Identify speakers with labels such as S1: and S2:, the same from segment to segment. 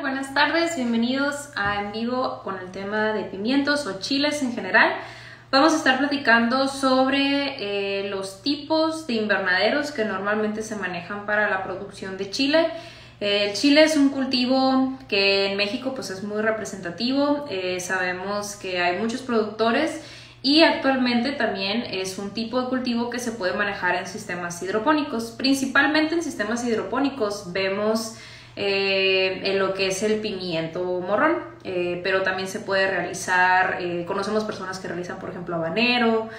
S1: Buenas tardes, bienvenidos a En Vivo con el tema de pimientos o chiles en general. Vamos a estar platicando sobre eh, los tipos de invernaderos que normalmente se manejan para la producción de chile. Eh, el chile es un cultivo que en México pues es muy representativo, eh, sabemos que hay muchos productores y actualmente también es un tipo de cultivo que se puede manejar en sistemas hidropónicos. Principalmente en sistemas hidropónicos vemos eh, en lo que es el pimiento morrón, eh, pero también se puede realizar, eh, conocemos personas que realizan por ejemplo habanero,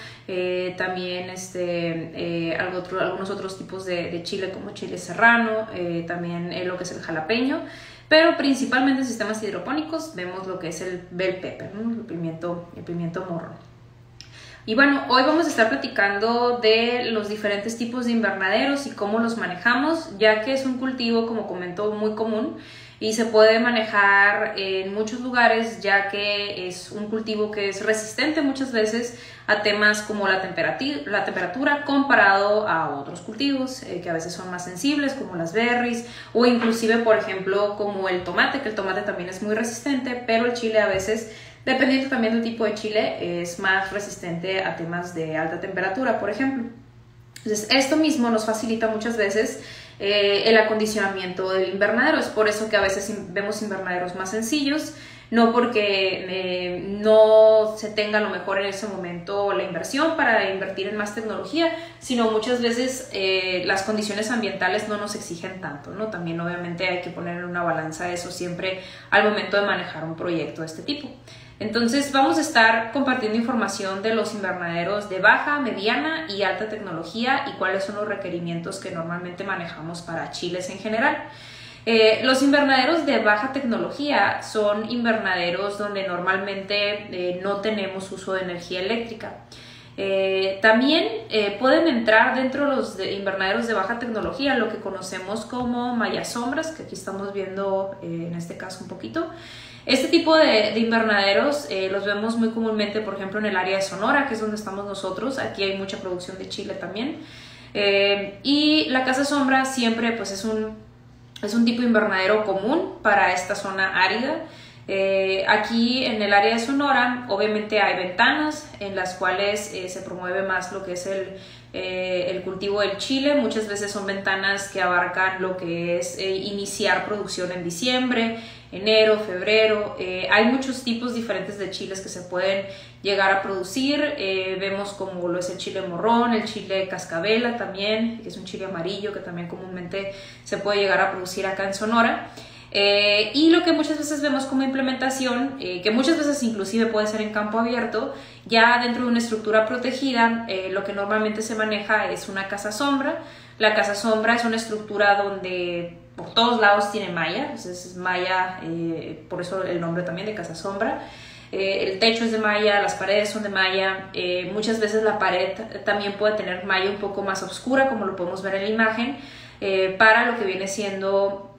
S1: también este, algunos otros tipos de, chile como chile serrano, también lo que es el jalapeño. Pero principalmente en sistemas hidropónicos vemos lo que es el bell pepper, el, pimiento, el pimiento morrón. Y bueno, hoy vamos a estar platicando de los diferentes tipos de invernaderos y cómo los manejamos, ya que es un cultivo, como comentó, muy común y se puede manejar en muchos lugares, ya que es un cultivo que es resistente muchas veces a temas como la, temperatura, la temperatura comparado a otros cultivos eh, que a veces son más sensibles, como las berries, o inclusive, por ejemplo, como el tomate, que el tomate también es muy resistente, pero el chile a veces Dependiendo también del tipo de chile, es más resistente a temas de alta temperatura, por ejemplo. Entonces, esto mismo nos facilita muchas veces eh, el acondicionamiento del invernadero. Es por eso que a veces vemos invernaderos más sencillos, no porque eh, no se tenga lo mejor en ese momento la inversión para invertir en más tecnología, sino muchas veces eh, las condiciones ambientales no nos exigen tanto, ¿no? También obviamente hay que poner en una balanza eso siempre al momento de manejar un proyecto de este tipo. Entonces vamos a estar compartiendo información de los invernaderos de baja, mediana y alta tecnología y cuáles son los requerimientos que normalmente manejamos para chiles en general. Eh, los invernaderos de baja tecnología son invernaderos donde normalmente eh, no tenemos uso de energía eléctrica. Eh, también pueden entrar dentro de los invernaderos de baja tecnología lo que conocemos como mallas sombras, que aquí estamos viendo en este caso un poquito. Este tipo de, invernaderos eh, los vemos muy comúnmente, por ejemplo, en el área de Sonora, que es donde estamos nosotros. Aquí hay mucha producción de chile también. Eh, y la casa sombra siempre pues, es, un, es un tipo de invernadero común para esta zona árida. Eh, aquí en el área de Sonora, obviamente hay ventanas en las cuales se promueve más lo que es el, el, cultivo del chile. Muchas veces son ventanas que abarcan lo que es iniciar producción en diciembre, enero, febrero. Eh, hay muchos tipos diferentes de chiles que se pueden llegar a producir. Eh, vemos como lo es el chile morrón, el chile cascabela también, que es un chile amarillo que también comúnmente se puede llegar a producir acá en Sonora. Eh, y lo que muchas veces vemos como implementación, que muchas veces inclusive puede ser en campo abierto, ya dentro de una estructura protegida, lo que normalmente se maneja es una casa sombra. La casa sombra es una estructura donde por todos lados tiene malla, es malla, eh, por eso el nombre también de casa sombra. Eh, el techo es de malla, las paredes son de malla, eh, muchas veces la pared también puede tener malla un poco más oscura, como lo podemos ver en la imagen, para lo que viene siendo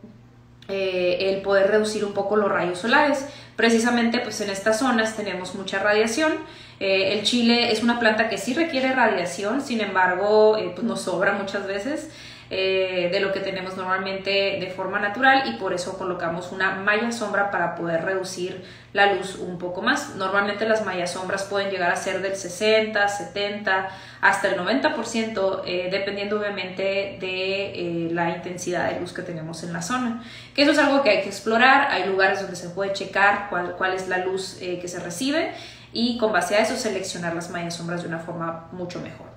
S1: el poder reducir un poco los rayos solares. Precisamente pues en estas zonas tenemos mucha radiación, el chile es una planta que sí requiere radiación, sin embargo pues nos sobra muchas veces. Eh, de lo que tenemos normalmente de forma natural y por eso colocamos una malla sombra para poder reducir la luz un poco más. Normalmente las mallas sombras pueden llegar a ser del 60, 70, hasta el 90%, eh, dependiendo obviamente de eh, la intensidad de luz que tenemos en la zona. Que eso es algo que hay que explorar, hay lugares donde se puede checar cuál, cuál es la luz que se recibe y con base a eso seleccionar las mallas sombras de una forma mucho mejor.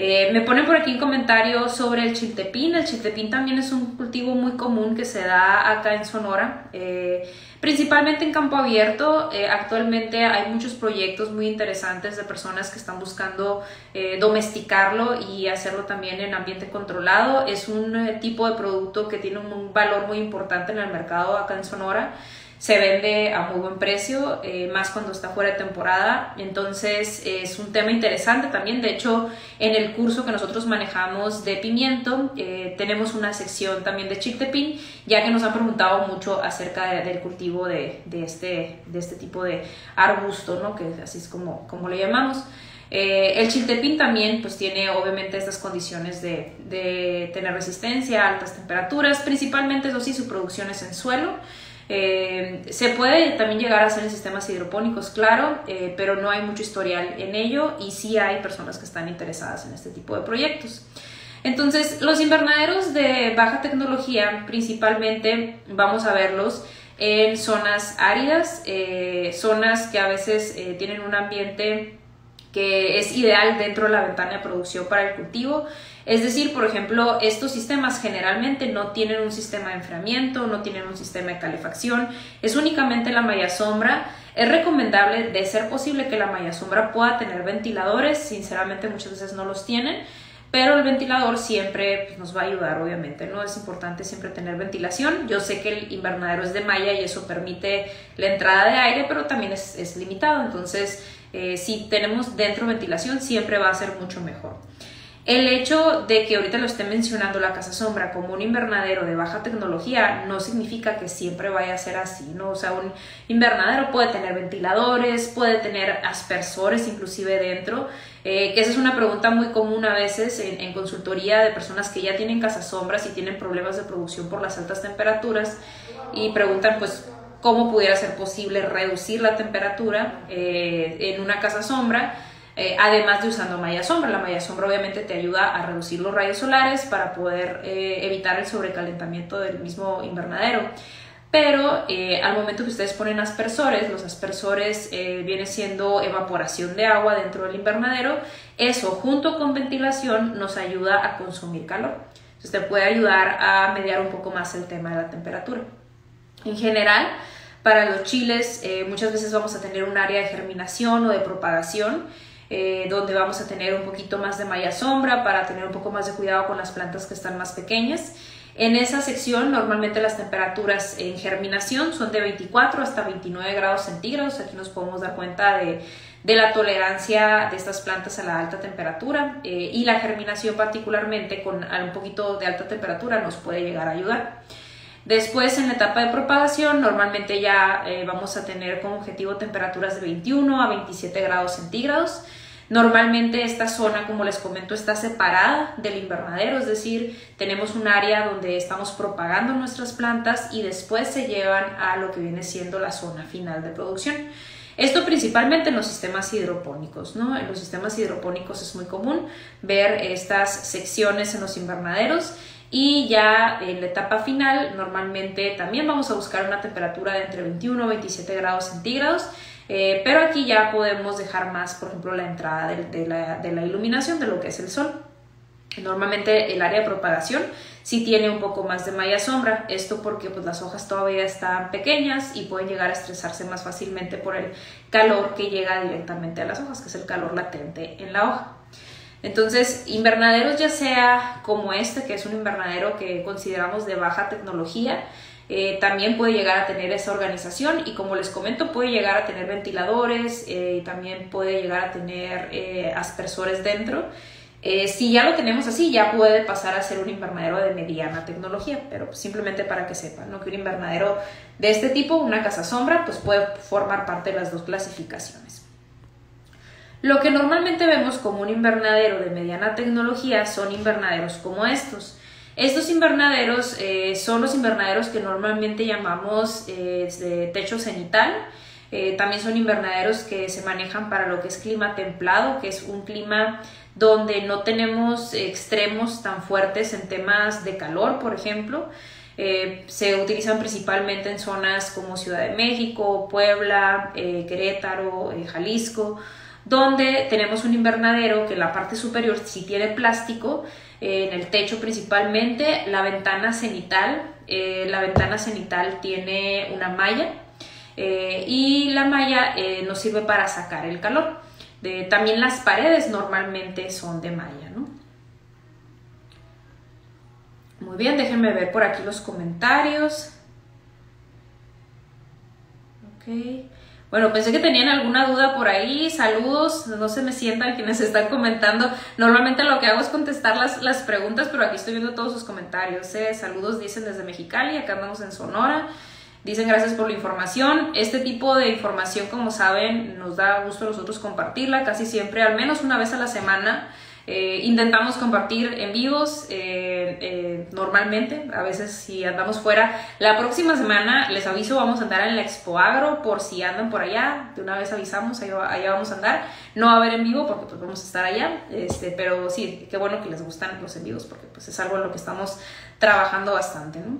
S1: Eh, me ponen por aquí un comentario sobre el chiltepín. El chiltepín también es un cultivo muy común que se da acá en Sonora, eh, principalmente en campo abierto. Eh, actualmente hay muchos proyectos muy interesantes de personas que están buscando domesticarlo y hacerlo también en ambiente controlado. Es un tipo de producto que tiene un valor muy importante en el mercado acá en Sonora se vende a muy buen precio, eh, más cuando está fuera de temporada. Entonces es un tema interesante también. De hecho, en el curso que nosotros manejamos de pimiento, eh, tenemos una sección también de chiltepín, ya que nos han preguntado mucho acerca del cultivo de, este, de este tipo de arbusto, ¿no? que así es como, como le llamamos. Eh, el chiltepín también pues tiene obviamente estas condiciones de, tener resistencia a altas temperaturas, principalmente eso sí su producción es en suelo. Eh, se puede también llegar a hacer en sistemas hidropónicos, claro, eh, pero no hay mucho historial en ello y sí hay personas que están interesadas en este tipo de proyectos. Entonces, los invernaderos de baja tecnología, principalmente vamos a verlos en zonas áridas, zonas que a veces tienen un ambiente que es ideal dentro de la ventana de producción para el cultivo. Es decir, por ejemplo, estos sistemas generalmente no tienen un sistema de enfriamiento, no tienen un sistema de calefacción, es únicamente la malla sombra. Es recomendable, de ser posible, que la malla sombra pueda tener ventiladores, sinceramente muchas veces no los tienen, pero el ventilador siempre pues, nos va a ayudar, obviamente, ¿no? Es importante siempre tener ventilación. Yo sé que el invernadero es de malla y eso permite la entrada de aire, pero también es, es limitado, entonces eh, si tenemos dentro ventilación siempre va a ser mucho mejor. El hecho de que ahorita lo esté mencionando la casa sombra como un invernadero de baja tecnología no significa que siempre vaya a ser así, ¿no? O sea, un invernadero puede tener ventiladores, puede tener aspersores inclusive dentro, eh, esa es una pregunta muy común a veces en, en consultoría de personas que ya tienen casas sombras y tienen problemas de producción por las altas temperaturas y preguntan pues cómo pudiera ser posible reducir la temperatura eh, en una casa sombra, eh, además de usando malla sombra. La malla sombra obviamente te ayuda a reducir los rayos solares para poder eh, evitar el sobrecalentamiento del mismo invernadero. Pero al momento que ustedes ponen aspersores, los aspersores viene siendo evaporación de agua dentro del invernadero. Eso junto con ventilación nos ayuda a consumir calor. Entonces te puede ayudar a mediar un poco más el tema de la temperatura. En general, para los chiles eh, muchas veces vamos a tener un área de germinación o de propagación eh, donde vamos a tener un poquito más de malla sombra para tener un poco más de cuidado con las plantas que están más pequeñas. En esa sección normalmente las temperaturas en germinación son de 24 hasta 29 grados centígrados. Aquí nos podemos dar cuenta de, la tolerancia de estas plantas a la alta temperatura eh, y la germinación particularmente con un poquito de alta temperatura nos puede llegar a ayudar. Después, en la etapa de propagación, normalmente ya eh, vamos a tener como objetivo temperaturas de 21 a 27 grados centígrados. Normalmente esta zona, como les comento, está separada del invernadero, es decir, tenemos un área donde estamos propagando nuestras plantas y después se llevan a lo que viene siendo la zona final de producción. Esto principalmente en los sistemas hidropónicos, ¿no? En los sistemas hidropónicos es muy común ver estas secciones en los invernaderos y ya en la etapa final, normalmente también vamos a buscar una temperatura de entre 21 y 27 grados centígrados, eh, pero aquí ya podemos dejar más, por ejemplo, la entrada de, la, de, la, iluminación de lo que es el sol. Normalmente el área de propagación sí tiene un poco más de malla sombra, esto porque pues, las hojas todavía están pequeñas y pueden llegar a estresarse más fácilmente por el calor que llega directamente a las hojas, que es el calor latente en la hoja. Entonces, invernaderos ya sea como este, que es un invernadero que consideramos de baja tecnología, eh, también puede llegar a tener esa organización y como les comento puede llegar a tener ventiladores eh, y también puede llegar a tener eh, aspersores dentro. si ya lo tenemos así, ya puede pasar a ser un invernadero de mediana tecnología, pero simplemente para que sepan, ¿no? que un invernadero de este tipo, una casa sombra, pues puede formar parte de las dos clasificaciones. Lo que normalmente vemos como un invernadero de mediana tecnología son invernaderos como estos. Estos invernaderos eh, son los invernaderos que normalmente llamamos eh, techo cenital. Eh, también son invernaderos que se manejan para lo que es clima templado, que es un clima donde no tenemos extremos tan fuertes en temas de calor, por ejemplo. se utilizan principalmente en zonas como Ciudad de México, Puebla, Querétaro, Jalisco, donde tenemos un invernadero que la parte superior sí tiene plástico, eh, en el techo principalmente, la ventana cenital, eh, la ventana cenital tiene una malla eh, y la malla nos sirve para sacar el calor. también las paredes normalmente son de malla. Muy bien, déjenme ver por aquí los comentarios. Ok. Bueno, pensé que tenían alguna duda por ahí. Saludos, no se me sientan quienes están comentando. Normalmente lo que hago es contestar las, las preguntas, pero aquí estoy viendo todos sus comentarios. ¿eh? Saludos, dicen desde Mexicali, acá andamos en Sonora. Dicen gracias por la información. Este tipo de información, como saben, nos da gusto a nosotros compartirla casi siempre, al menos una vez a la semana. Eh, intentamos compartir en vivos eh, eh, normalmente, a veces si andamos fuera. La próxima semana, les aviso, vamos a andar en la Expo Agro por si andan por allá. De una vez avisamos, allá, vamos a andar. No va a haber en vivo porque pues vamos a estar allá. Este, pero sí, qué bueno que les gustan los en vivos porque pues es algo en lo que estamos trabajando bastante, ¿no?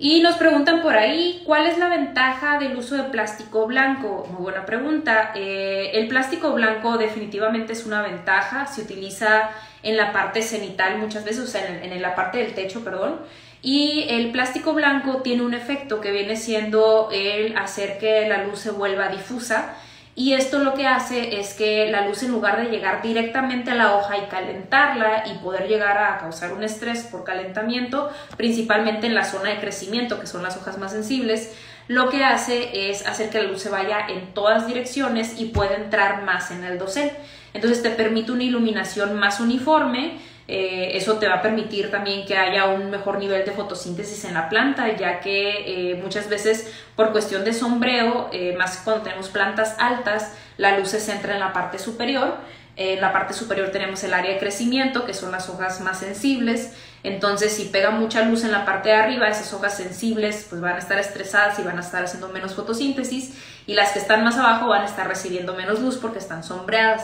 S1: Y nos preguntan por ahí, ¿cuál es la ventaja del uso de plástico blanco? Muy buena pregunta. Eh, el plástico blanco definitivamente es una ventaja, se utiliza en la parte cenital muchas veces, o sea, en, en la parte del techo, perdón. Y el plástico blanco tiene un efecto que viene siendo el hacer que la luz se vuelva difusa y esto lo que hace es que la luz en lugar de llegar directamente a la hoja y calentarla y poder llegar a causar un estrés por calentamiento, principalmente en la zona de crecimiento, que son las hojas más sensibles, lo que hace es hacer que la luz se vaya en todas direcciones y pueda entrar más en el dosel. Entonces te permite una iluminación más uniforme, eh, eso te va a permitir también que haya un mejor nivel de fotosíntesis en la planta, ya que eh, muchas veces por cuestión de sombreo, eh, más cuando tenemos plantas altas, la luz se centra en la parte superior. En la parte superior tenemos el área de crecimiento, que son las hojas más sensibles. Entonces, si pega mucha luz en la parte de arriba, esas hojas sensibles pues van a estar estresadas y van a estar haciendo menos fotosíntesis. Y las que están más abajo van a estar recibiendo menos luz porque están sombreadas.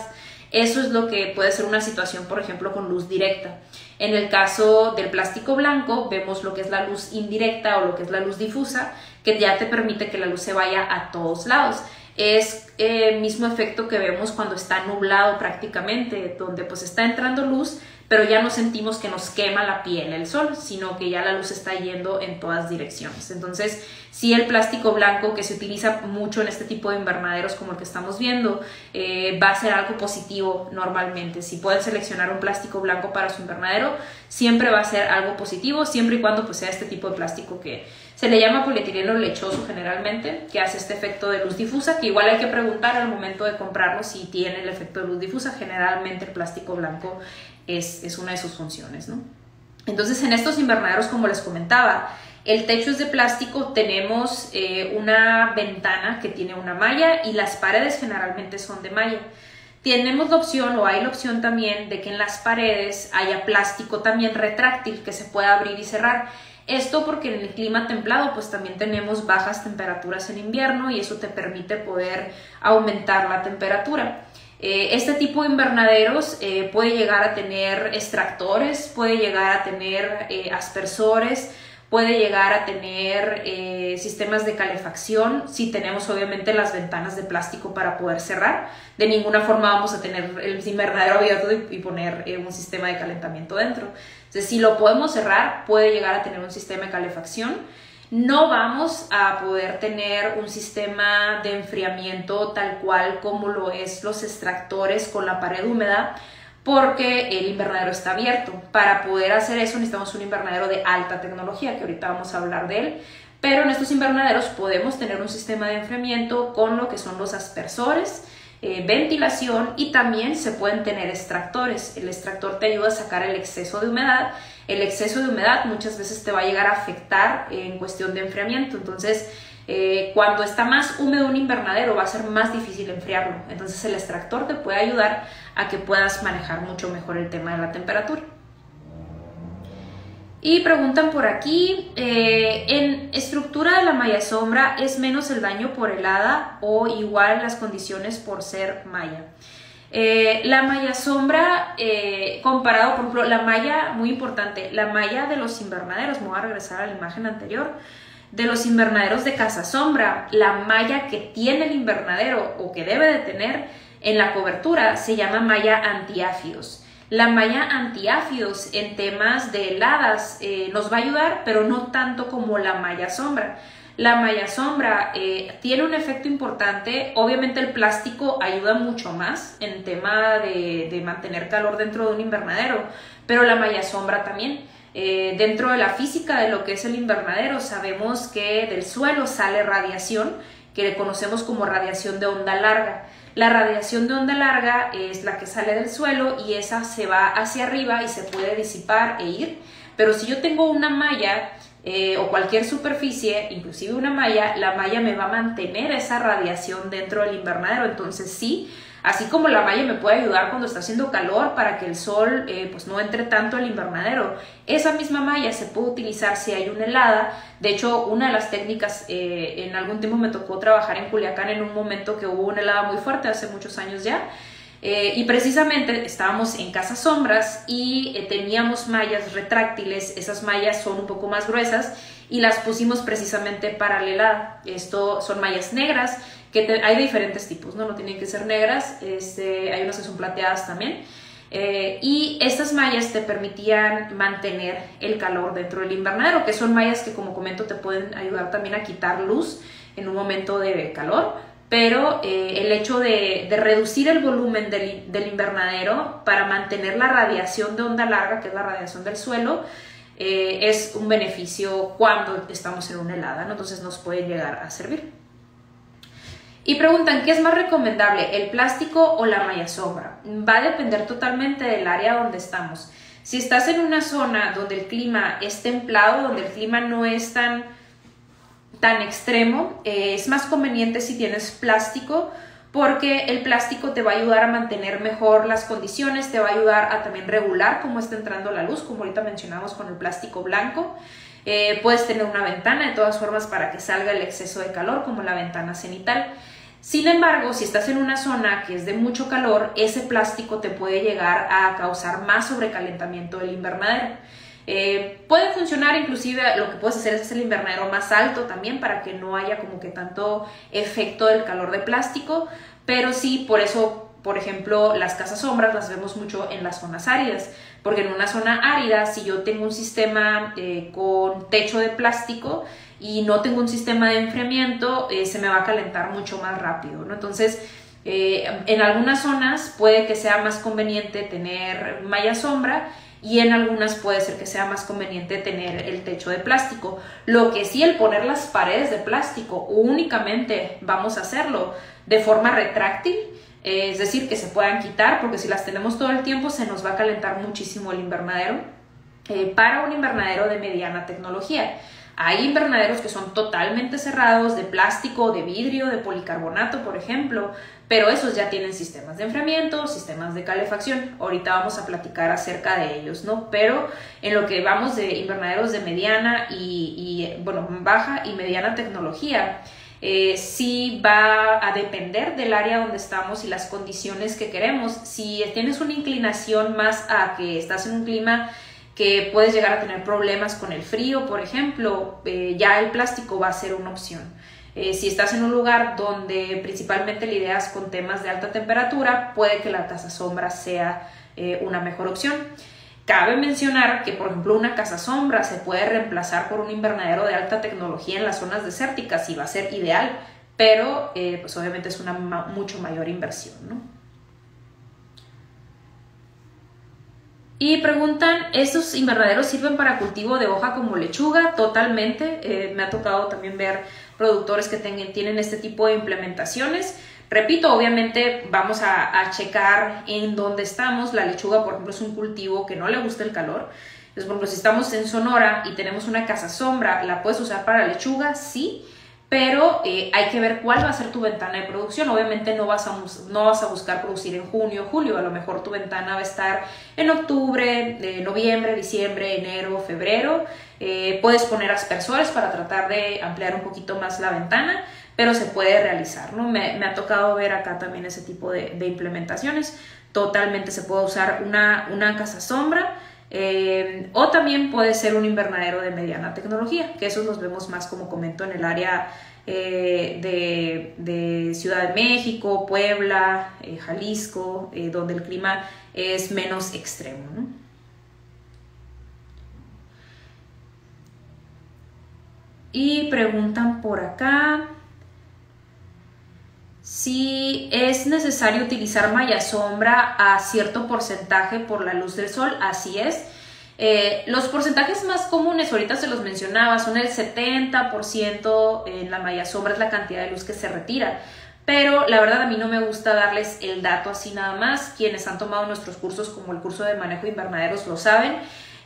S1: Eso es lo que puede ser una situación, por ejemplo, con luz directa. En el caso del plástico blanco, vemos lo que es la luz indirecta o lo que es la luz difusa, que ya te permite que la luz se vaya a todos lados. Es el mismo efecto que vemos cuando está nublado prácticamente, donde pues está entrando luz, pero ya no sentimos que nos quema la piel el sol, sino que ya la luz está yendo en todas direcciones. Entonces, si el plástico blanco que se utiliza mucho en este tipo de invernaderos como el que estamos viendo, eh, va a ser algo positivo normalmente. Si pueden seleccionar un plástico blanco para su invernadero, siempre va a ser algo positivo, siempre y cuando pues, sea este tipo de plástico que se le llama polietileno lechoso generalmente, que hace este efecto de luz difusa, que igual hay que preguntar al momento de comprarlo si tiene el efecto de luz difusa. Generalmente el plástico blanco es, es una de sus funciones, ¿no? Entonces, en estos invernaderos, como les comentaba, el techo es de plástico, tenemos eh, una ventana que tiene una malla y las paredes generalmente son de malla. Tenemos la opción o hay la opción también de que en las paredes haya plástico también retráctil que se pueda abrir y cerrar. Esto porque en el clima templado pues también tenemos bajas temperaturas en invierno y eso te permite poder aumentar la temperatura. Eh, este tipo de invernaderos eh, puede llegar a tener extractores, puede llegar a tener aspersores, puede llegar a tener eh, sistemas de calefacción si tenemos obviamente las ventanas de plástico para poder cerrar. De ninguna forma vamos a tener el invernadero abierto y, poner eh, un sistema de calentamiento dentro. Entonces, si lo podemos cerrar, puede llegar a tener un sistema de calefacción. No vamos a poder tener un sistema de enfriamiento tal cual como lo es los extractores con la pared húmeda, porque el invernadero está abierto. Para poder hacer eso necesitamos un invernadero de alta tecnología, que ahorita vamos a hablar de él. Pero en estos invernaderos podemos tener un sistema de enfriamiento con lo que son los aspersores, eh, ventilación y también se pueden tener extractores. El extractor te ayuda a sacar el exceso de humedad. El exceso de humedad muchas veces te va a llegar a afectar en cuestión de enfriamiento. Entonces, eh, cuando está más húmedo un invernadero va a ser más difícil enfriarlo. Entonces el extractor te puede ayudar a que puedas manejar mucho mejor el tema de la temperatura. Y preguntan por aquí, eh, en estructura de la malla sombra, ¿es menos el daño por helada o igual las condiciones por ser malla? Eh, la malla sombra, comparado, por ejemplo, la malla, muy importante, la malla de los invernaderos, me voy a regresar a la imagen anterior, de los invernaderos de casa sombra, la malla que tiene el invernadero o que debe de tener en la cobertura se llama malla antiáfidos. La malla antiáfidos en temas de heladas eh, nos va a ayudar, pero no tanto como la malla sombra. La malla sombra eh, tiene un efecto importante, obviamente el plástico ayuda mucho más en tema de, de mantener calor dentro de un invernadero, pero la malla sombra también. Eh, dentro de la física de lo que es el invernadero, sabemos que del suelo sale radiación, que conocemos como radiación de onda larga. La radiación de onda larga es la que sale del suelo y esa se va hacia arriba y se puede disipar e ir, pero si yo tengo una malla eh, o cualquier superficie, inclusive una malla, la malla me va a mantener esa radiación dentro del invernadero. Entonces sí, así como la malla me puede ayudar cuando está haciendo calor para que el sol eh, pues no entre tanto al invernadero, esa misma malla se puede utilizar si hay una helada. De hecho, una de las técnicas, eh, en algún tiempo me tocó trabajar en Culiacán en un momento que hubo una helada muy fuerte, hace muchos años ya. Eh, y precisamente estábamos en casas sombras y eh, teníamos mallas retráctiles, esas mallas son un poco más gruesas y las pusimos precisamente paralelada. Esto son mallas negras, que hay de diferentes tipos, ¿no? No tienen que ser negras, este, hay unas que son plateadas también. Eh, y estas mallas te permitían mantener el calor dentro del invernadero, que son mallas que como comento te pueden ayudar también a quitar luz en un momento de calor pero eh, el hecho de, reducir el volumen del, invernadero para mantener la radiación de onda larga, que es la radiación del suelo, eh, es un beneficio cuando estamos en una helada, entonces nos puede llegar a servir. Y preguntan, ¿qué es más recomendable, el plástico o la malla sombra? Va a depender totalmente del área donde estamos. Si estás en una zona donde el clima es templado, donde el clima no es tan tan extremo, eh, es más conveniente si tienes plástico porque el plástico te va a ayudar a mantener mejor las condiciones, te va a ayudar a también regular cómo está entrando la luz, como ahorita mencionamos con el plástico blanco. Eh, puedes tener una ventana de todas formas para que salga el exceso de calor, como la ventana cenital. Sin embargo, si estás en una zona que es de mucho calor, ese plástico te puede llegar a causar más sobrecalentamiento del invernadero. Eh, puede funcionar inclusive, lo que puedes hacer es el invernadero más alto también para que no haya como que tanto efecto del calor de plástico, pero sí, por eso, por ejemplo, las casas sombras las vemos mucho en las zonas áridas, porque en una zona árida, si yo tengo un sistema eh, con techo de plástico y no tengo un sistema de enfriamiento, eh, se me va a calentar mucho más rápido, ¿no? Entonces, en algunas zonas puede que sea más conveniente tener malla sombra y en algunas puede ser que sea más conveniente tener el techo de plástico. Lo que sí, el poner las paredes de plástico únicamente vamos a hacerlo de forma retráctil, es decir, que se puedan quitar, porque si las tenemos todo el tiempo se nos va a calentar muchísimo el invernadero, eh, para un invernadero de mediana tecnología. Hay invernaderos que son totalmente cerrados, de plástico, de vidrio, de policarbonato, por ejemplo, pero esos ya tienen sistemas de enfriamiento, sistemas de calefacción. Ahorita vamos a platicar acerca de ellos, ¿no? Pero en lo que vamos de invernaderos de mediana y, bueno, baja y mediana tecnología, eh, sí va a depender del área donde estamos y las condiciones que queremos. Si tienes una inclinación más a que estás en un clima que puedes llegar a tener problemas con el frío, por ejemplo, eh, ya el plástico va a ser una opción. Eh, si estás en un lugar donde principalmente lidias con temas de alta temperatura, puede que la casa sombra sea eh, una mejor opción. Cabe mencionar que, por ejemplo, una casa sombra se puede reemplazar por un invernadero de alta tecnología en las zonas desérticas y va a ser ideal, pero pues obviamente es una mucho mayor inversión, ¿no? Y preguntan, ¿estos invernaderos sirven para cultivo de hoja como lechuga? Totalmente. Eh, me ha tocado también ver productores que tienen este tipo de implementaciones. Repito, obviamente vamos a, checar en dónde estamos. La lechuga, por ejemplo, es un cultivo que no le gusta el calor. Entonces, por ejemplo, si estamos en Sonora y tenemos una casa sombra, ¿la puedes usar para lechuga? Sí pero eh, hay que ver cuál va a ser tu ventana de producción. Obviamente no vas, a, no vas a buscar producir en junio, julio, a lo mejor tu ventana va a estar en octubre, de noviembre, diciembre, enero, febrero. Eh, puedes poner aspersores para tratar de ampliar un poquito más la ventana, pero se puede realizar, ¿no? Me, ha tocado ver acá también ese tipo de, implementaciones. Totalmente se puede usar una, una casa sombra. Eh, o también puede ser un invernadero de mediana tecnología, que esos los vemos más como comento en el área eh, de, Ciudad de México, Puebla, eh, Jalisco, donde el clima es menos extremo. Y preguntan por acá si es necesario utilizar malla sombra a cierto porcentaje por la luz del sol, así es. Eh, los porcentajes más comunes, ahorita se los mencionaba, son el 70% en la malla sombra, es la cantidad de luz que se retira. Pero la verdad a mí no me gusta darles el dato así nada más. Quienes han tomado nuestros cursos como el curso de manejo de invernaderos lo saben.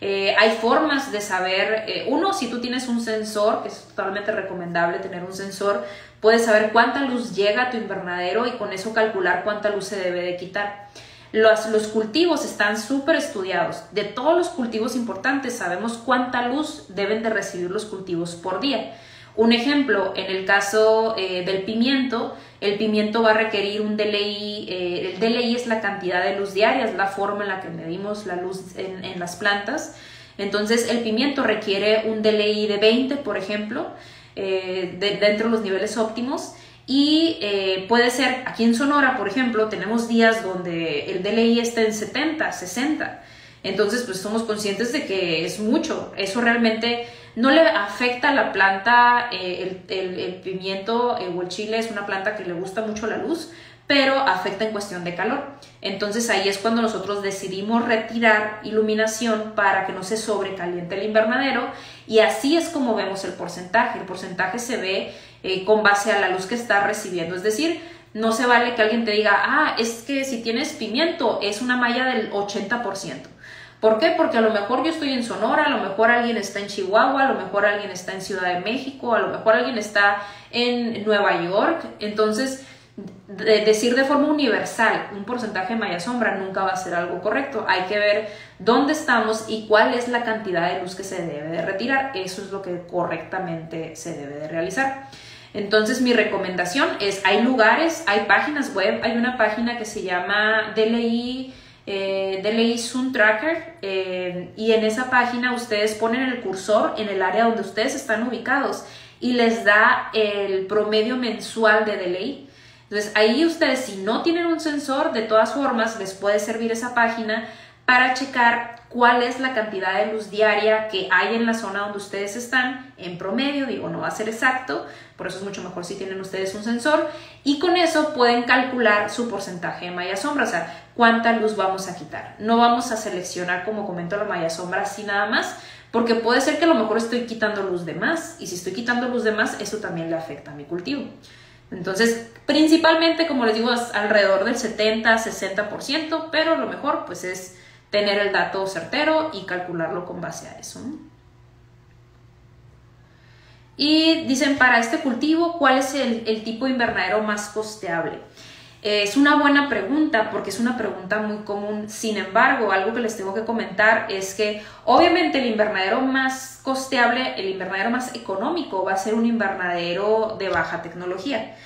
S1: Eh, hay formas de saber, eh, uno, si tú tienes un sensor, que es totalmente recomendable tener un sensor, puedes saber cuánta luz llega a tu invernadero y con eso calcular cuánta luz se debe de quitar. Los, los cultivos están súper estudiados. De todos los cultivos importantes sabemos cuánta luz deben de recibir los cultivos por día. Un ejemplo, en el caso eh, del pimiento, el pimiento va a requerir un DLI, eh, el DLI es la cantidad de luz diaria, es la forma en la que medimos la luz en, las plantas. Entonces el pimiento requiere un DLI de 20, por ejemplo, eh, dentro de los niveles óptimos. Y puede ser, aquí en Sonora, por ejemplo, tenemos días donde el DLI está en 70, 60. Entonces, pues somos conscientes de que es mucho. Eso realmente no le afecta a la planta, eh, el, pimiento eh, o el chile es una planta que le gusta mucho la luz, pero afecta en cuestión de calor. Entonces ahí es cuando nosotros decidimos retirar iluminación para que no se sobrecaliente el invernadero y así es como vemos el porcentaje. El porcentaje se ve eh, con base a la luz que está recibiendo, es decir, no se vale que alguien te diga, ah, es que si tienes pimiento es una malla del 80%. ¿Por qué? Porque a lo mejor yo estoy en Sonora, a lo mejor alguien está en Chihuahua, a lo mejor alguien está en Ciudad de México, a lo mejor alguien está en Nueva York. Entonces, decir de forma universal un porcentaje de malla sombra nunca va a ser algo correcto. Hay que ver dónde estamos y cuál es la cantidad de luz que se debe de retirar. Eso es lo que correctamente se debe de realizar. Entonces mi recomendación es, hay lugares, hay páginas web, hay una página que se llama DLI eh, de Sun Tracker eh, y en esa página ustedes ponen el cursor en el área donde ustedes están ubicados y les da el promedio mensual de delay. Entonces ahí ustedes si no tienen un sensor, de todas formas les puede servir esa página para checar cuál es la cantidad de luz diaria que hay en la zona donde ustedes están en promedio, digo, no va a ser exacto, por eso es mucho mejor si tienen ustedes un sensor y con eso pueden calcular su porcentaje de malla sombra, o sea, cuánta luz vamos a quitar. No vamos a seleccionar, como comento, la malla sombra así nada más, porque puede ser que a lo mejor estoy quitando luz de más y si estoy quitando luz de más, eso también le afecta a mi cultivo. Entonces, principalmente, como les digo, es alrededor del 70-60%, pero lo mejor pues es tener el dato certero y calcularlo con base a eso. Y dicen, para este cultivo, ¿cuál es el, tipo de invernadero más costeable? Es una buena pregunta porque es una pregunta muy común. Sin embargo, algo que les tengo que comentar es que obviamente el invernadero más costeable, el invernadero más económico va a ser un invernadero de baja tecnología.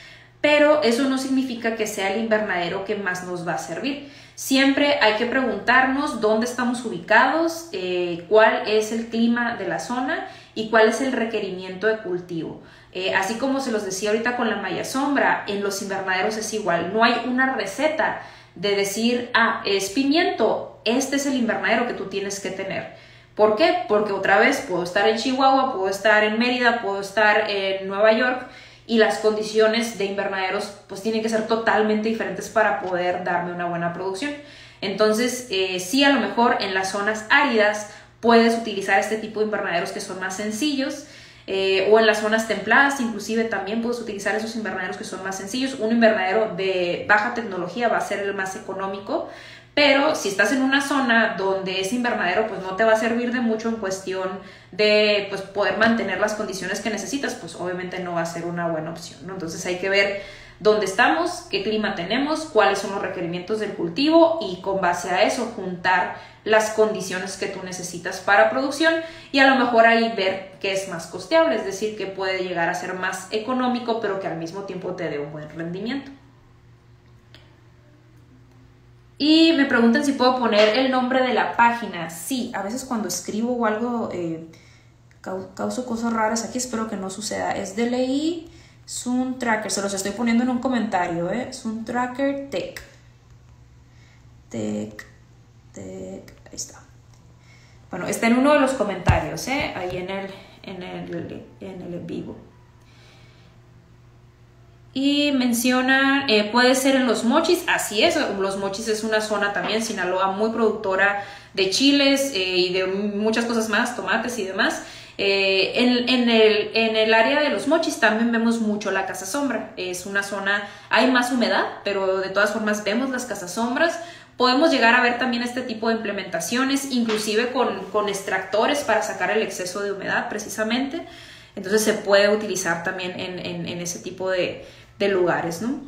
S1: Pero eso no significa que sea el invernadero que más nos va a servir. Siempre hay que preguntarnos dónde estamos ubicados, eh, cuál es el clima de la zona y cuál es el requerimiento de cultivo. Eh, así como se los decía ahorita con la malla sombra, en los invernaderos es igual, no hay una receta de decir, ah, es pimiento, este es el invernadero que tú tienes que tener. ¿Por qué? Porque otra vez puedo estar en Chihuahua, puedo estar en Mérida, puedo estar en Nueva York y las condiciones de invernaderos pues tienen que ser totalmente diferentes para poder darme una buena producción. Entonces, eh, sí, a lo mejor en las zonas áridas puedes utilizar este tipo de invernaderos que son más sencillos. Eh, o en las zonas templadas, inclusive también puedes utilizar esos invernaderos que son más sencillos. Un invernadero de baja tecnología va a ser el más económico, pero si estás en una zona donde ese invernadero pues no te va a servir de mucho en cuestión de pues poder mantener las condiciones que necesitas, pues obviamente no va a ser una buena opción, ¿no? Entonces hay que ver dónde estamos, qué clima tenemos, cuáles son los requerimientos del cultivo y con base a eso juntar las condiciones que tú necesitas para producción y a lo mejor ahí ver qué es más costeable, es decir, que puede llegar a ser más económico pero que al mismo tiempo te dé un buen rendimiento. Y me preguntan si puedo poner el nombre de la página. Sí, a veces cuando escribo o algo eh, causo cosas raras aquí, espero que no suceda. Es DLI Sun Tracker, se los estoy poniendo en un comentario, ¿eh? Sun Tracker Tech. Tech ahí está. Bueno, está en uno de los comentarios, ¿eh? ahí en el, en el, en el vivo. Y menciona, eh, puede ser en Los Mochis, así es, Los Mochis es una zona también, Sinaloa, muy productora de chiles eh, y de muchas cosas más, tomates y demás. Eh, en, en, el, en, el, área de los mochis también vemos mucho la casa sombra. Es una zona, hay más humedad, pero de todas formas vemos las casas sombras Podemos llegar a ver también este tipo de implementaciones, inclusive con, extractores para sacar el exceso de humedad precisamente. Entonces se puede utilizar también en, ese tipo de, lugares, ¿no?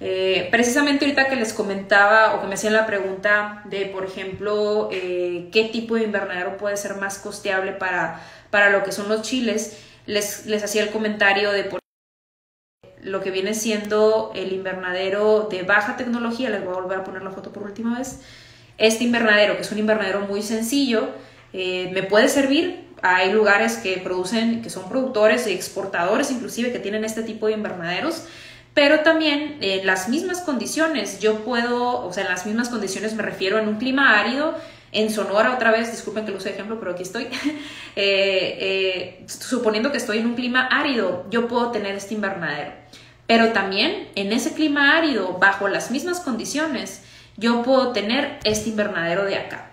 S1: Eh, precisamente ahorita que les comentaba o que me hacían la pregunta de, por ejemplo, eh, qué tipo de invernadero puede ser más costeable para, para lo que son los chiles, les, les hacía el comentario de por lo que viene siendo el invernadero de baja tecnología, les voy a volver a poner la foto por última vez, este invernadero, que es un invernadero muy sencillo, eh, me puede servir. Hay lugares que producen, que son productores y exportadores inclusive, que tienen este tipo de invernaderos, pero también en las mismas condiciones, yo puedo, o sea, en las mismas condiciones me refiero en un clima árido, en Sonora otra vez, disculpen que lo use de ejemplo, pero aquí estoy, eh, eh, suponiendo que estoy en un clima árido, yo puedo tener este invernadero. Pero también en ese clima árido, bajo las mismas condiciones, yo puedo tener este invernadero de acá.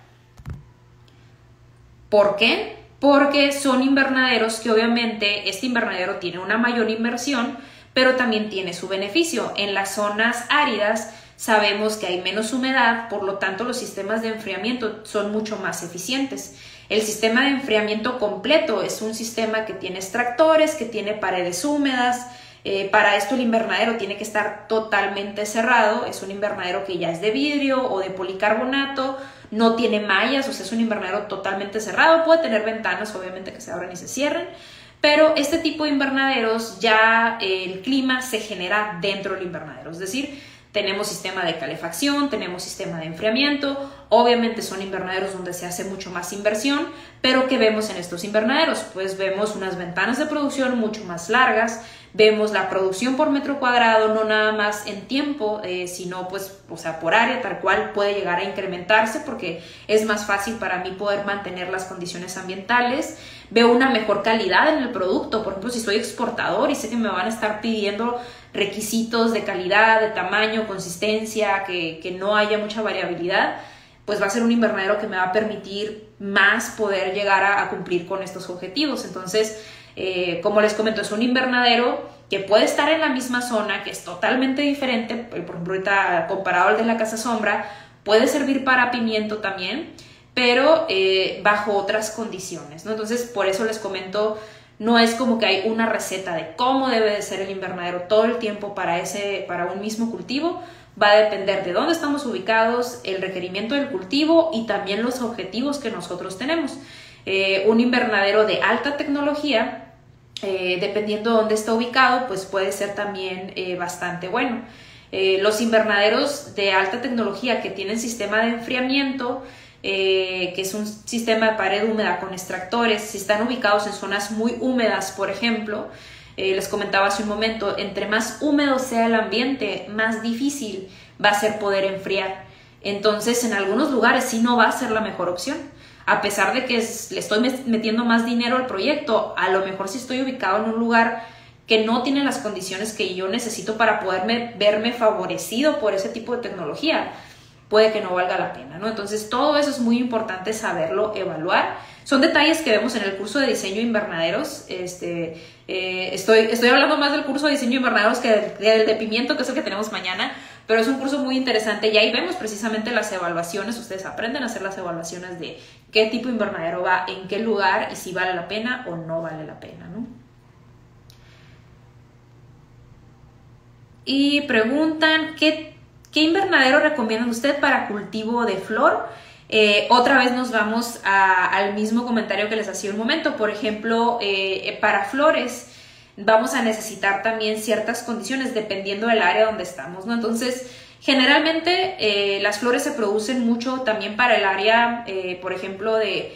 S1: ¿Por qué? Porque son invernaderos que obviamente este invernadero tiene una mayor inversión, pero también tiene su beneficio. En las zonas áridas sabemos que hay menos humedad, por lo tanto los sistemas de enfriamiento son mucho más eficientes. El sistema de enfriamiento completo es un sistema que tiene extractores, que tiene paredes húmedas, eh, para esto el invernadero tiene que estar totalmente cerrado, es un invernadero que ya es de vidrio o de policarbonato, no tiene mallas, o sea, es un invernadero totalmente cerrado, puede tener ventanas obviamente que se abran y se cierren, pero este tipo de invernaderos ya eh, el clima se genera dentro del invernadero, es decir, tenemos sistema de calefacción, tenemos sistema de enfriamiento, obviamente son invernaderos donde se hace mucho más inversión, pero ¿qué vemos en estos invernaderos? Pues vemos unas ventanas de producción mucho más largas, vemos la producción por metro cuadrado, no nada más en tiempo, eh, sino pues, o sea, por área, tal cual puede llegar a incrementarse porque es más fácil para mí poder mantener las condiciones ambientales. Veo una mejor calidad en el producto, por ejemplo, si soy exportador y sé que me van a estar pidiendo requisitos de calidad, de tamaño, consistencia, que, no haya mucha variabilidad, pues va a ser un invernadero que me va a permitir más poder llegar a, cumplir con estos objetivos. Entonces, eh, como les comento, es un invernadero que puede estar en la misma zona, que es totalmente diferente, eh, por ejemplo, ahorita comparado al de la Casa Sombra, puede servir para pimiento también, pero eh, bajo otras condiciones, ¿no? Entonces, por eso les comento no es como que hay una receta de cómo debe de ser el invernadero todo el tiempo para, ese, para un mismo cultivo. Va a depender de dónde estamos ubicados, el requerimiento del cultivo y también los objetivos que nosotros tenemos. Eh, un invernadero de alta tecnología, eh, dependiendo de dónde está ubicado, pues puede ser también eh, bastante bueno. los invernaderos de alta tecnología que tienen sistema de enfriamiento, eh, que es un sistema de pared húmeda con extractores, si están ubicados en zonas muy húmedas, por ejemplo, eh, les comentaba hace un momento, entre más húmedo sea el ambiente, más difícil va a ser poder enfriar. Entonces, en algunos lugares sí no va a ser la mejor opción. A pesar de que le estoy metiendo más dinero al proyecto, a lo mejor si estoy ubicado en un lugar que no tiene las condiciones que yo necesito para poderme verme favorecido por ese tipo de tecnología puede que no valga la pena, ¿no? Entonces, todo eso es muy importante saberlo, evaluar. Son detalles que vemos en el curso de diseño invernaderos. Este, eh, estoy, estoy hablando más del curso de diseño invernaderos que del, de pimiento, que es el que tenemos mañana, pero es un curso muy interesante y ahí vemos precisamente las evaluaciones. Ustedes aprenden a hacer las evaluaciones de qué tipo de invernadero va, en qué lugar y si vale la pena o no vale la pena, ¿no? Y preguntan qué ¿Qué invernadero recomiendan usted para cultivo de flor? Eh, otra vez nos vamos al mismo comentario que les hacía un momento. Por ejemplo, eh, para flores vamos a necesitar también ciertas condiciones dependiendo del área donde estamos, ¿no? Entonces, generalmente eh, las flores se producen mucho también para el área, por ejemplo, de,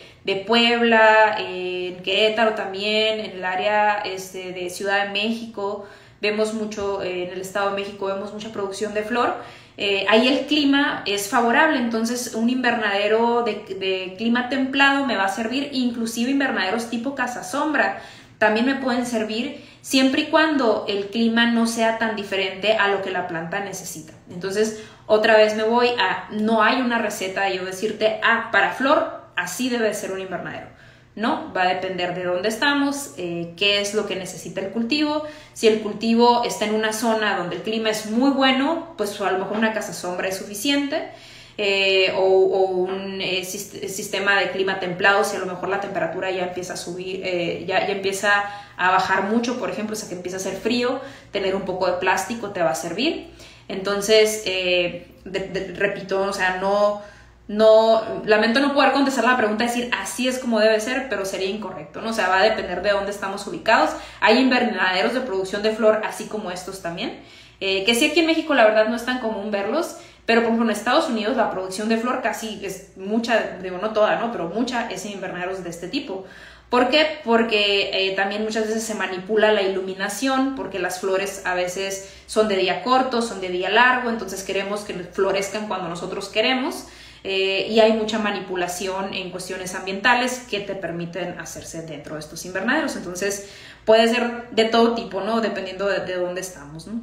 S1: Puebla, en Querétaro también, en el área este, de Ciudad de México. Vemos mucho, en el Estado de México vemos mucha producción de flor. Eh, ahí el clima es favorable, entonces un invernadero de, clima templado me va a servir, inclusive invernaderos tipo casa sombra también me pueden servir siempre y cuando el clima no sea tan diferente a lo que la planta necesita. Entonces, otra vez me voy a, no hay una receta de yo decirte, ah, para flor, así debe ser un invernadero. ¿No? Va a depender de dónde estamos, eh, qué es lo que necesita el cultivo. Si el cultivo está en una zona donde el clima es muy bueno, pues a lo mejor una casa sombra es suficiente. eh, o, un eh, sistema de clima templado, si a lo mejor la temperatura ya empieza a subir, ya, ya, empieza a bajar mucho, por ejemplo, o sea que empieza a hacer frío, tener un poco de plástico te va a servir. Entonces, repito, o sea, no, no, lamento no poder contestar la pregunta, decir así es como debe ser, pero sería incorrecto, ¿no? O sea, va a depender de dónde estamos ubicados. Hay invernaderos de producción de flor, así como estos también, que sí aquí en México la verdad no es tan común verlos, pero por ejemplo en Estados Unidos la producción de flor casi es mucha, digo no toda, ¿no? Pero mucha es en invernaderos de este tipo. ¿Por qué? Porque eh, también muchas veces se manipula la iluminación, porque las flores a veces son de día corto, son de día largo, entonces queremos que florezcan cuando nosotros queremos. Eh, y hay mucha manipulación en cuestiones ambientales que te permiten hacerse dentro de estos invernaderos. Entonces puede ser de todo tipo, ¿no? Dependiendo de, de dónde estamos, ¿no?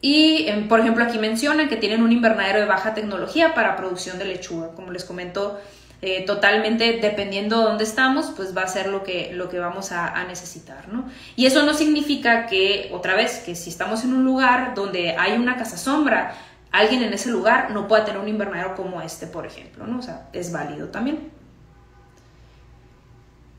S1: Y, em, por ejemplo, aquí mencionan que tienen un invernadero de baja tecnología para producción de lechuga. Como les comento, eh, totalmente dependiendo de dónde estamos, pues va a ser lo que, lo que vamos a, necesitar, ¿no? Y eso no significa que, otra vez, que si estamos en un lugar donde hay una casa sombra, alguien en ese lugar no pueda tener un invernadero como este, por ejemplo, ¿no? O sea, es válido también.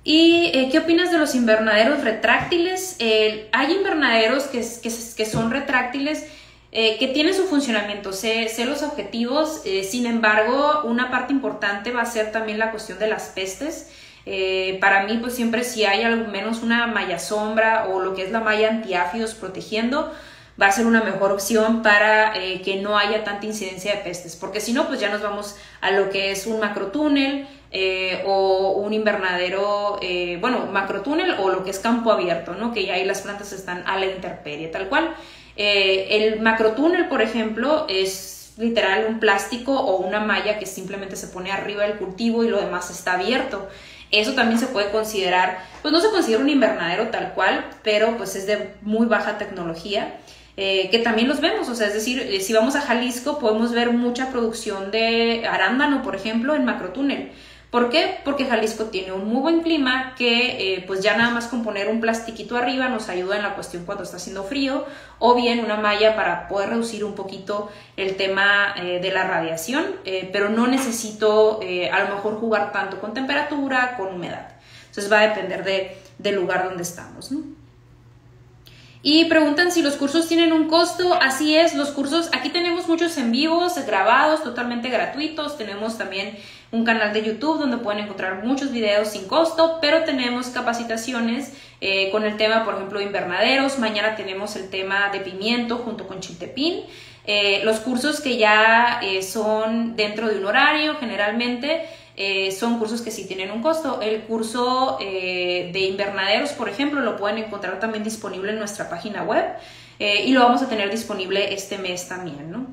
S1: ¿Y eh, qué opinas de los invernaderos retráctiles? hay invernaderos que, que, son retráctiles eh, que tienen su funcionamiento, sé, sé los objetivos, eh, sin embargo, una parte importante va a ser también la cuestión de las pestes. para mí, pues siempre si hay al menos una malla sombra o lo que es la malla antiáfidos protegiendo, va a ser una mejor opción para que no haya tanta incidencia de pestes, porque si no, pues ya nos vamos a lo que es un macrotúnel, eh, o un invernadero, eh, bueno, macrotúnel o lo que es campo abierto, ¿no? Que ya ahí las plantas están a la intemperie, tal cual. Eh, el macrotúnel, por ejemplo, es literal un plástico o una malla que simplemente se pone arriba del cultivo y lo demás está abierto. Eso también se puede considerar, pues no se considera un invernadero tal cual, pero pues es de muy baja tecnología. Que también los vemos, o sea, es decir, si vamos a Jalisco podemos ver mucha producción de arándano, por ejemplo, en macrotúnel. ¿Por qué? Porque Jalisco tiene un muy buen clima que eh, pues ya nada más con poner un plastiquito arriba nos ayuda en la cuestión cuando está haciendo frío o bien una malla para poder reducir un poquito el tema eh, de la radiación, eh, pero no necesito a lo mejor jugar tanto con temperatura, con humedad. Entonces va a depender de, del lugar donde estamos. Y preguntan si los cursos tienen un costo. Así es, los cursos, aquí tenemos muchos en vivos, grabados, totalmente gratuitos. Tenemos también un canal de YouTube donde pueden encontrar muchos videos sin costo, pero tenemos capacitaciones eh, con el tema, por ejemplo, invernaderos. Mañana tenemos el tema de pimiento junto con chiltepín. Eh, los cursos que ya eh, son dentro de un horario generalmente son cursos que sí tienen un costo. El curso de invernaderos, por ejemplo, lo pueden encontrar también disponible en nuestra página web y lo vamos a tener disponible este mes también, ¿no?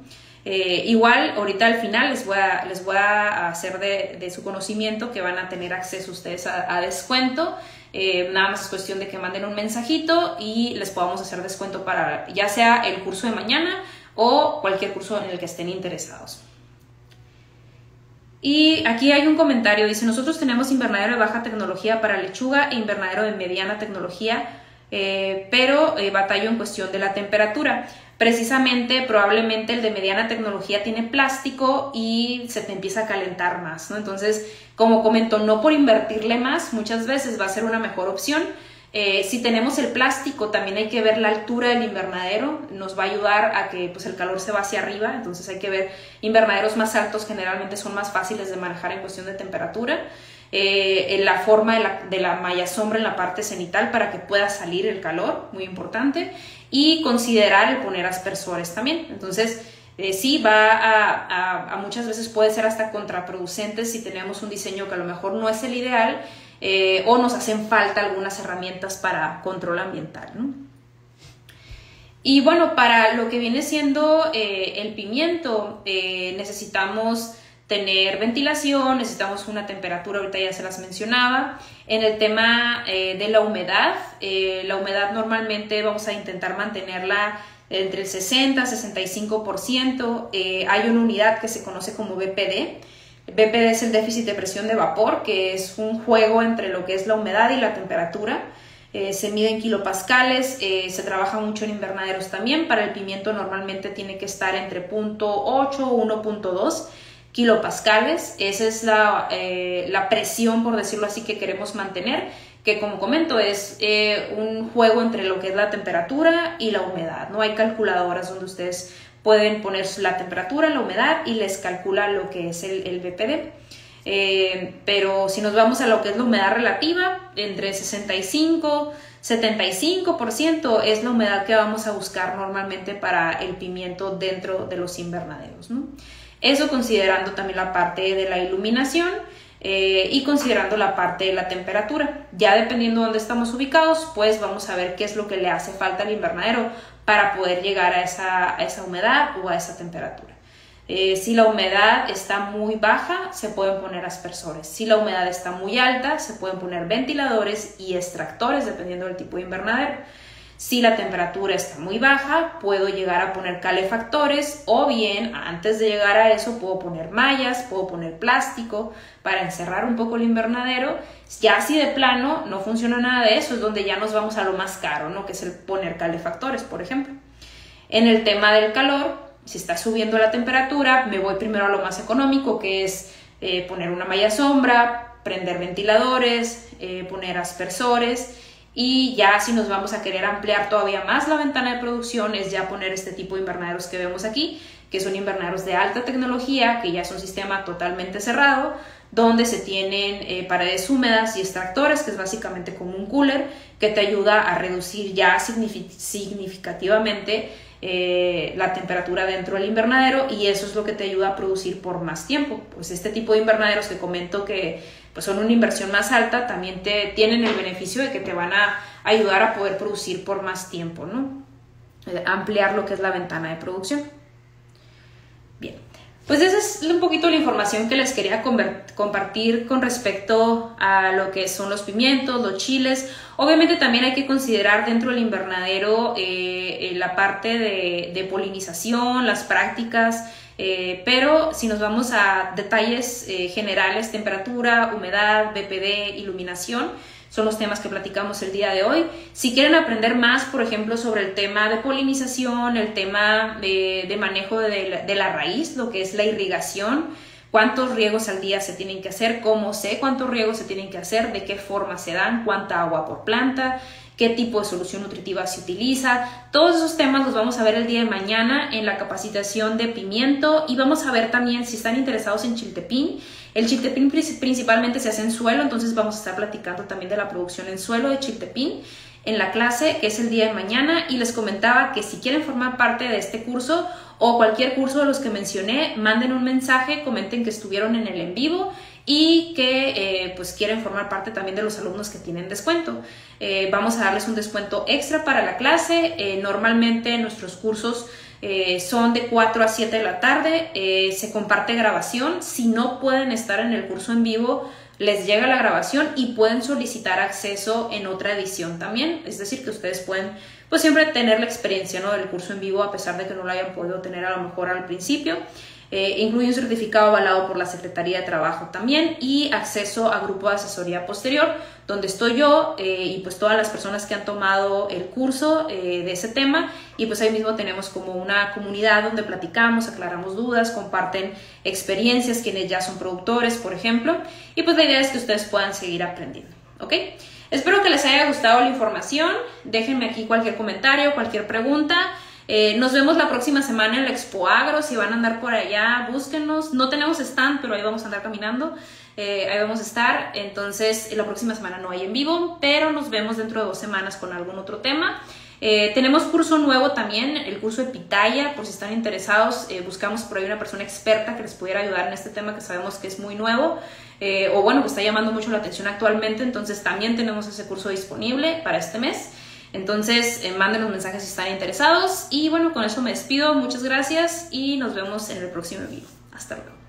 S1: Eh, igual, ahorita al final les voy a, les voy a hacer de, su conocimiento que van a tener acceso ustedes a, descuento. Eh, nada más es cuestión de que manden un mensajito y les podamos hacer descuento para ya sea el curso de mañana o cualquier curso en el que estén interesados. Y aquí hay un comentario, dice, nosotros tenemos invernadero de baja tecnología para lechuga e invernadero de mediana tecnología, eh, pero batallo en cuestión de la temperatura precisamente probablemente el de mediana tecnología tiene plástico y se te empieza a calentar más, ¿no? Entonces, como comento, no por invertirle más, muchas veces va a ser una mejor opción. Eh, si tenemos el plástico, también hay que ver la altura del invernadero, nos va a ayudar a que pues, el calor se va hacia arriba, entonces hay que ver invernaderos más altos, generalmente son más fáciles de manejar en cuestión de temperatura. Eh, la forma de la, de la malla sombra en la parte cenital para que pueda salir el calor, muy importante y considerar el poner aspersores también. Entonces, eh, sí, va a, muchas veces puede ser hasta contraproducente si tenemos un diseño que a lo mejor no es el ideal eh, o nos hacen falta algunas herramientas para control ambiental. Y bueno, para lo que viene siendo eh, el pimiento, necesitamos tener ventilación, necesitamos una temperatura, ahorita ya se las mencionaba. En el tema eh, de la humedad, eh, la humedad normalmente vamos a intentar mantenerla entre el 60 y 65%. Eh, hay una unidad que se conoce como BPD. BPD es el déficit de presión de vapor, que es un juego entre lo que es la humedad y la temperatura. eh, se mide en kilopascales, eh, se trabaja mucho en invernaderos también. Para el pimiento normalmente tiene que estar entre 0.8 o 1.2 kilopascales. Esa es la, eh, la, presión, por decirlo así, que queremos mantener, que como comento es un juego entre lo que es la temperatura y la humedad. No hay calculadoras donde ustedes pueden poner la temperatura, la humedad y les calcula lo que es el, BPD. Eh, pero si nos vamos a lo que es la humedad relativa, entre 65 75% es la humedad que vamos a buscar normalmente para el pimiento dentro de los invernaderos. Eso considerando también la parte de la iluminación eh, y considerando la parte de la temperatura. Ya dependiendo de dónde estamos ubicados, pues vamos a ver qué es lo que le hace falta al invernadero para poder llegar a esa humedad o a esa temperatura. Eh, si la humedad está muy baja, se pueden poner aspersores. Si la humedad está muy alta, se pueden poner ventiladores y extractores, dependiendo del tipo de invernadero. Si la temperatura está muy baja, puedo llegar a poner calefactores o bien antes de llegar a eso puedo poner mallas, puedo poner plástico para encerrar un poco el invernadero. Ya si de plano no funciona nada de eso, es donde ya nos vamos a lo más caro, ¿no? Que es el poner calefactores, por ejemplo. En el tema del calor, si está subiendo la temperatura, me voy primero a lo más económico, que es eh, poner una malla sombra, prender ventiladores, eh, poner aspersores y ya si nos vamos a querer ampliar todavía más la ventana de producción es ya poner este tipo de invernaderos que vemos aquí, que son invernaderos de alta tecnología, que ya es un sistema totalmente cerrado, donde se tienen eh, paredes húmedas y extractores, que es básicamente como un cooler, que te ayuda a reducir ya significativamente eh, la temperatura dentro del invernadero y eso es lo que te ayuda a producir por más tiempo. Pues este tipo de invernaderos que comento que pues son una inversión más alta, también te tienen el beneficio de que te van a ayudar a poder producir por más tiempo, ¿no? Eh, ampliar lo que es la ventana de producción. Bien. Pues esa es un poquito la información que les quería compartir con respecto a lo que son los pimientos, los chiles. Obviamente también hay que considerar dentro del invernadero eh, eh, la parte de, polinización, las prácticas, eh, pero si nos vamos a detalles generales, temperatura, humedad, BPD, iluminación, son los temas que platicamos el día de hoy. Si quieren aprender más, por ejemplo, sobre el tema de polinización, el tema de, manejo de la, raíz, lo que es la irrigación, cuántos riegos al día se tienen que hacer, cómo sé cuántos riegos se tienen que hacer, de qué forma se dan, cuánta agua por planta, qué tipo de solución nutritiva se utiliza. Todos esos temas los vamos a ver el día de mañana en la capacitación de pimiento y vamos a ver también si están interesados en chiltepín el chiltepín principalmente se hace en suelo, entonces vamos a estar platicando también de la producción en suelo de chiltepín en la clase que es el día de mañana y les comentaba que si quieren formar parte de este curso o cualquier curso de los que mencioné, manden un mensaje, comenten que estuvieron en el en vivo y que eh, pues quieren formar parte también de los alumnos que tienen descuento. Eh, vamos a darles un descuento extra para la clase. Eh, normalmente nuestros cursos son de 4 a 7 de la tarde, se comparte grabación, si no pueden estar en el curso en vivo, les llega la grabación y pueden solicitar acceso en otra edición también, es decir, que ustedes pueden pues siempre tener la experiencia ¿no? del curso en vivo a pesar de que no lo hayan podido tener a lo mejor al principio. Eh, incluye un certificado avalado por la Secretaría de Trabajo también y acceso a grupo de asesoría posterior, donde estoy yo eh, y pues todas las personas que han tomado el curso eh, de ese tema y pues ahí mismo tenemos como una comunidad donde platicamos, aclaramos dudas, comparten experiencias quienes ya son productores, por ejemplo, y pues la idea es que ustedes puedan seguir aprendiendo, ¿ok? Espero que les haya gustado la información, déjenme aquí cualquier comentario, cualquier pregunta. Eh, nos vemos la próxima semana en la Expo Agro. Si van a andar por allá, búsquenos. No tenemos stand, pero ahí vamos a andar caminando. Eh, ahí vamos a estar. Entonces, la próxima semana no hay en vivo, pero nos vemos dentro de dos semanas con algún otro tema. Eh, tenemos curso nuevo también, el curso de Pitaya, por si están interesados, buscamos por ahí una persona experta que les pudiera ayudar en este tema que sabemos que es muy nuevo, o bueno, que está llamando mucho la atención actualmente, entonces también tenemos ese curso disponible para este mes. Entonces, eh, manden los mensajes si están interesados. Y bueno, con eso me despido. Muchas gracias y nos vemos en el próximo video. Hasta luego.